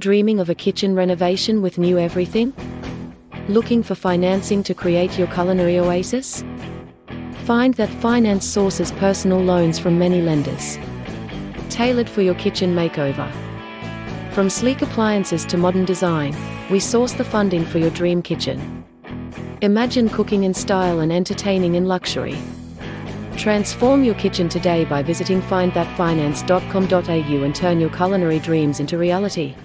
Dreaming of a kitchen renovation with new everything? Looking for financing to create your culinary oasis? Find that finance sources personal loans from many lenders. Tailored for your kitchen makeover. From sleek appliances to modern design, we source the funding for your dream kitchen. Imagine cooking in style and entertaining in luxury. Transform your kitchen today by visiting findthatfinance.com.au and turn your culinary dreams into reality.